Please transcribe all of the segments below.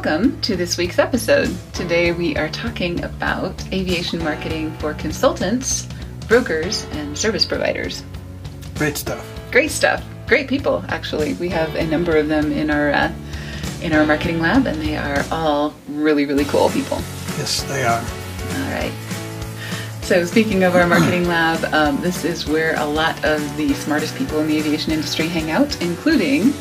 Welcome to this week's episode. Today we are talking about aviation marketing for consultants, brokers, and service providers. Great stuff. Great stuff. Great people, actually. We have a number of them in our uh, in our marketing lab, and they are all really, really cool people. Yes, they are. All right. So, speaking of our marketing lab, um, this is where a lot of the smartest people in the aviation industry hang out, including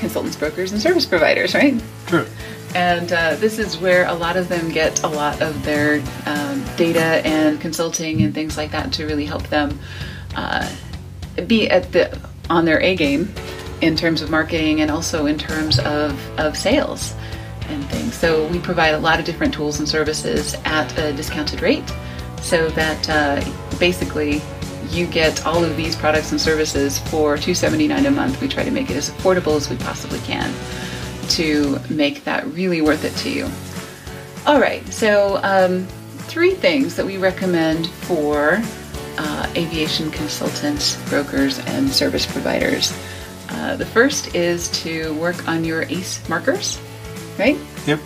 consultants, brokers, and service providers, right? True. And uh, this is where a lot of them get a lot of their um, data and consulting and things like that to really help them uh, be at the on their A game in terms of marketing and also in terms of, of sales and things. So we provide a lot of different tools and services at a discounted rate so that uh, basically you get all of these products and services for 279 a month. We try to make it as affordable as we possibly can to make that really worth it to you. All right, so um, three things that we recommend for uh, aviation consultants, brokers, and service providers. Uh, the first is to work on your ACE markers, right? Yep.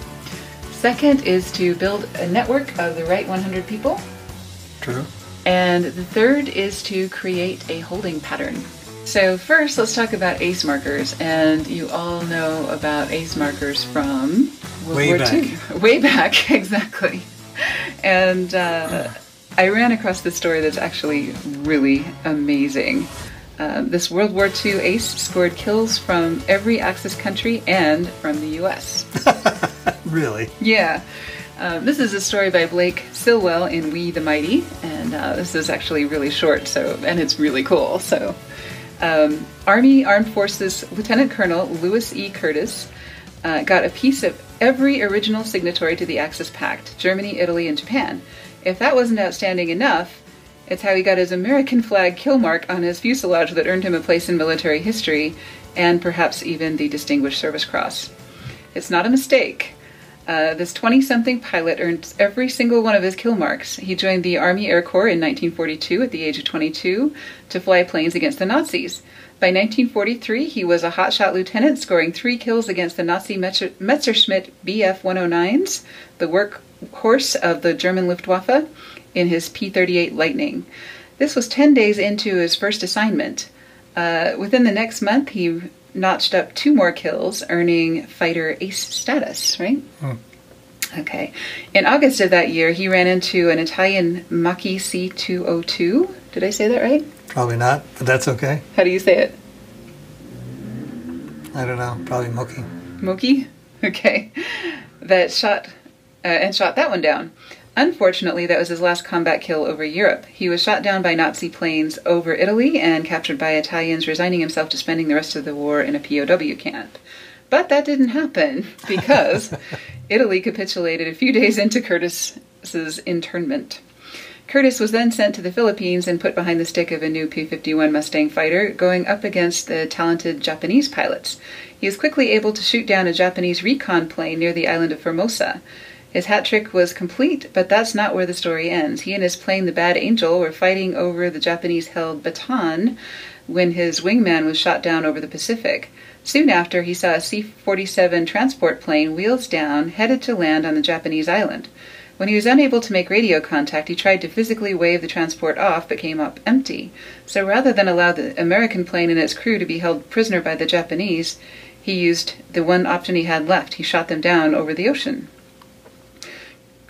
Second is to build a network of the right 100 people. True. And the third is to create a holding pattern. So, first, let's talk about ACE markers. And you all know about ACE markers from World Way War back. II. Way back, exactly. And uh, I ran across this story that's actually really amazing. Um, this World War II ace scored kills from every Axis country and from the US. Really? Yeah. Um, this is a story by Blake Stilwell in We the Mighty, and uh, this is actually really short, so and it's really cool. So, um, Army Armed Forces Lieutenant Colonel Lewis E. Curtis uh, got a piece of every original signatory to the Axis Pact: Germany, Italy, and Japan. If that wasn't outstanding enough, it's how he got his American flag kill mark on his fuselage that earned him a place in military history, and perhaps even the Distinguished Service Cross. It's not a mistake. Uh, this 20 something pilot earned every single one of his kill marks. He joined the Army Air Corps in 1942 at the age of 22 to fly planes against the Nazis. By 1943, he was a hotshot lieutenant, scoring three kills against the Nazi Messerschmitt Bf 109s, the workhorse of the German Luftwaffe, in his P 38 Lightning. This was 10 days into his first assignment. Uh, within the next month, he notched up two more kills, earning fighter ace status, right? Okay. In August of that year, he ran into an Italian Macchi C202. Did I say that right? Probably not, but that's okay. How do you say it? I don't know. Probably Moki. Moki? Okay. That shot, uh, and shot that one down. Unfortunately, that was his last combat kill over Europe. He was shot down by Nazi planes over Italy and captured by Italians, resigning himself to spending the rest of the war in a POW camp. But that didn't happen because Italy capitulated a few days into Curdes's internment. Curdes was then sent to the Philippines and put behind the stick of a new P 51 Mustang fighter, going up against the talented Japanese pilots. He was quickly able to shoot down a Japanese recon plane near the island of Formosa. His hat trick was complete, but that's not where the story ends. He and his plane, the Bad Angel, were fighting over the Japanese held Bataan when his wingman was shot down over the Pacific. Soon after, he saw a C 47 transport plane, wheels down, headed to land on the Japanese island. When he was unable to make radio contact, he tried to physically wave the transport off but came up empty. So rather than allow the American plane and its crew to be held prisoner by the Japanese, he used the one option he had left. He shot them down over the ocean.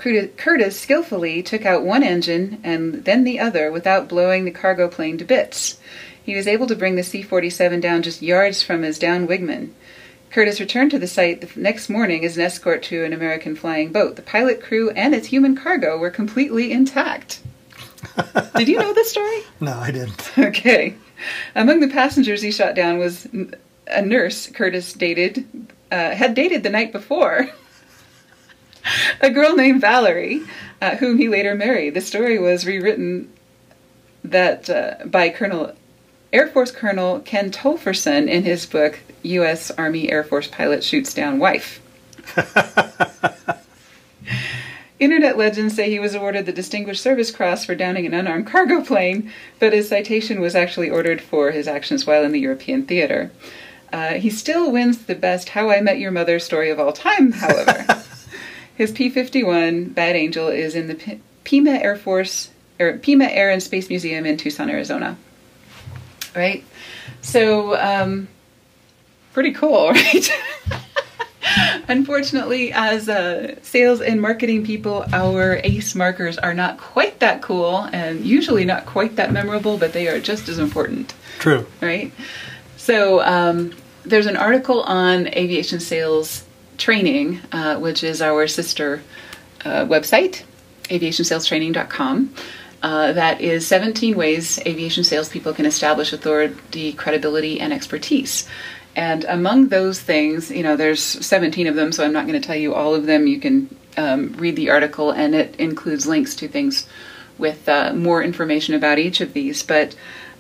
Curdes skillfully took out one engine and then the other without blowing the cargo plane to bits. He was able to bring the C 47 down just yards from his downed wingman. Curdes returned to the site the next morning as an escort to an American flying boat. The pilot crew and its human cargo were completely intact. Did you know this story? No, I didn't. Okay. Among the passengers he shot down was a nurse Curdes dated, uh, had dated the night before. a girl named Valerie, uh, whom he later married. The story was rewritten that uh, by Colonel Air Force Colonel Ken Tolferson in his book U.S. Army Air Force Pilot Shoots Down Wife. Internet legends say he was awarded the Distinguished Service Cross for downing an unarmed cargo plane, but his citation was actually ordered for his actions while in the European theater. Uh, he still wins the best How I Met Your Mother story of all time, however. His P 51 Bad Angel is in the P- Pima Air Force, or Pima Air and Space Museum in Tucson, Arizona. Right? So, um, pretty cool, right? Unfortunately, as uh, sales and marketing people, our ACE markers are not quite that cool and usually not quite that memorable, but they are just as important, True. right? So, um, there's an article on aviation sales training, uh, which is our sister uh, website, aviationsalestraining.com. Uh, that is 17 ways aviation salespeople can establish authority, credibility, and expertise. And among those things, you know, there's 17 of them, so I'm not going to tell you all of them. You can um, read the article, and it includes links to things with uh, more information about each of these. But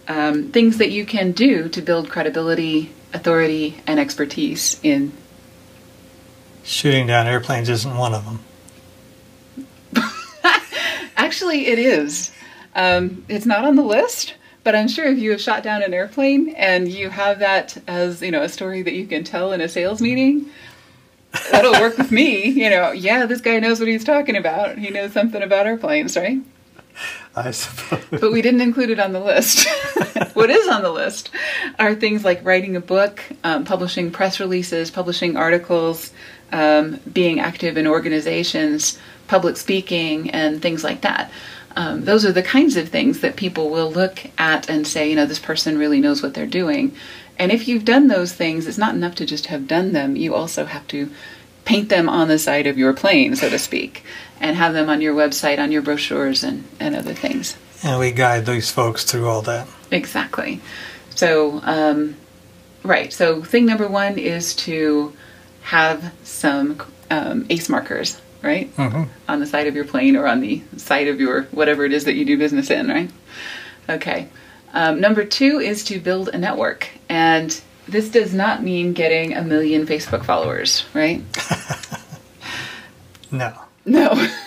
um, things that you can do to build credibility, authority, and expertise in. Shooting down airplanes isn't one of them. Actually, it is. Um, it's not on the list, but I'm sure if you have shot down an airplane and you have that as you know a story that you can tell in a sales meeting, that'll work with me. You know, yeah, this guy knows what he's talking about. He knows something about airplanes, right? I suppose. But we didn't include it on the list. what is on the list are things like writing a book, um, publishing press releases, publishing articles, um, being active in organizations, public speaking, and things like that. Um, those are the kinds of things that people will look at and say, you know, this person really knows what they're doing. And if you've done those things, it's not enough to just have done them. You also have to paint them on the side of your plane, so to speak, and have them on your website, on your brochures, and, and other things. And we guide these folks through all that. Exactly. So, um, right. So, thing number one is to have some um, ACE markers, right? hmm On the side of your plane or on the side of your whatever it is that you do business in, right? Okay. Um, number two is to build a network. And this does not mean getting a million Facebook followers, right? No. No.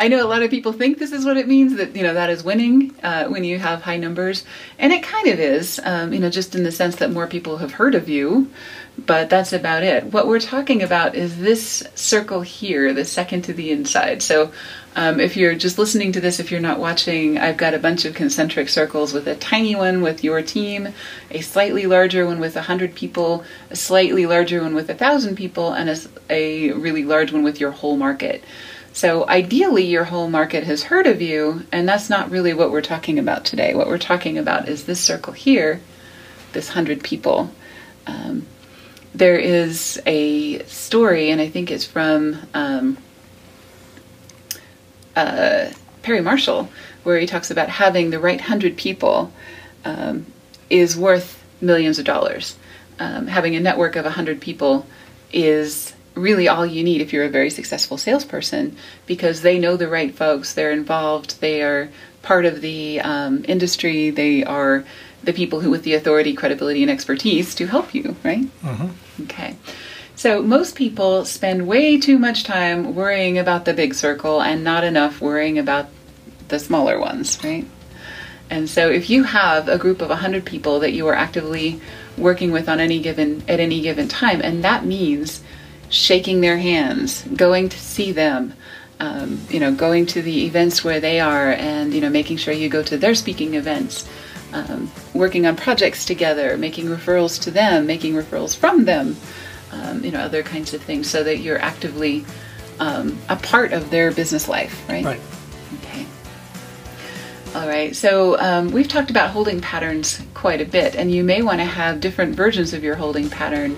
I know a lot of people think this is what it means that you know that is winning uh, when you have high numbers, and it kind of is. Um, you know, just in the sense that more people have heard of you, but that's about it. What we're talking about is this circle here, the second to the inside. So, um, if you're just listening to this, if you're not watching, I've got a bunch of concentric circles with a tiny one with your team, a slightly larger one with a hundred people, a slightly larger one with a thousand people, and a really large one with your whole market. So ideally, your whole market has heard of you, and that's not really what we're talking about today. What we're talking about is this circle here, this hundred people. Um, there is a story, and I think it's from um, uh, Perry Marshall, where he talks about having the right hundred people um, is worth millions of dollars. Um, having a network of a hundred people is really all you need if you're a very successful salesperson because they know the right folks, they're involved, they are part of the um, industry, they are the people who with the authority, credibility, and expertise to help you, right? hmm Okay. So most people spend way too much time worrying about the big circle and not enough worrying about the smaller ones, right? And so if you have a group of 100 people that you are actively working with on any given at any given time and that means shaking their hands, going to see them, um, you know, going to the events where they are and you know making sure you go to their speaking events, um, working on projects together, making referrals to them, making referrals from them, um, you know, other kinds of things, so that you're actively um, a part of their business life, right? Right. Okay. All right. So um, we've talked about holding patterns quite a bit, and you may want to have different versions of your holding pattern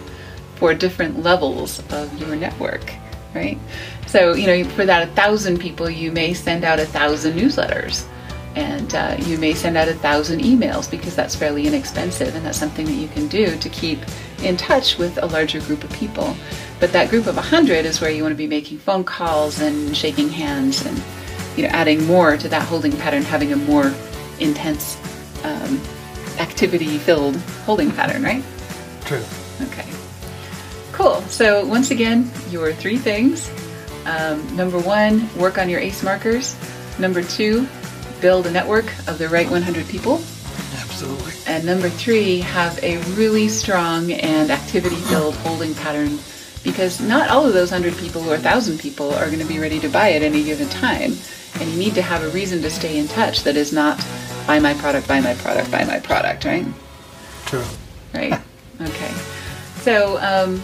for different levels of your network, right? So you know, for that a thousand people, you may send out a thousand newsletters, and uh, you may send out a thousand emails because that's fairly inexpensive, and that's something that you can do to keep in touch with a larger group of people. But that group of 100 is where you want to be making phone calls and shaking hands and you know adding more to that holding pattern, having a more intense um, activity-filled holding pattern, right? True. Okay. Cool. So once again, your three things. Um, number one, work on your ACE markers. Number two, build a network of the right 100 people. Absolutely. And number three, have a really strong and activity filled holding pattern because not all of those 100 people or 1,000 people are going to be ready to buy at any given time. And you need to have a reason to stay in touch that is not buy my product, buy my product, buy my product, right? True. Right. okay. So, um,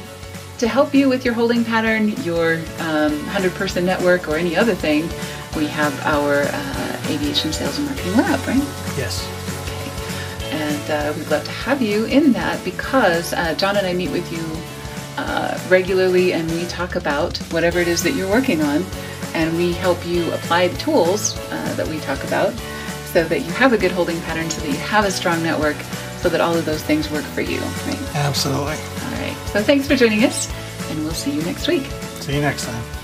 to help you with your holding pattern, your um, 100 person network, or any other thing, we have our uh, aviation sales and marketing lab, right? Yes. Okay. And uh, we'd love to have you in that because uh, John and I meet with you uh, regularly and we talk about whatever it is that you're working on and we help you apply the tools uh, that we talk about so that you have a good holding pattern, so that you have a strong network, so that all of those things work for you, right? Absolutely. All right. So thanks for joining us and we'll see you next week. See you next time.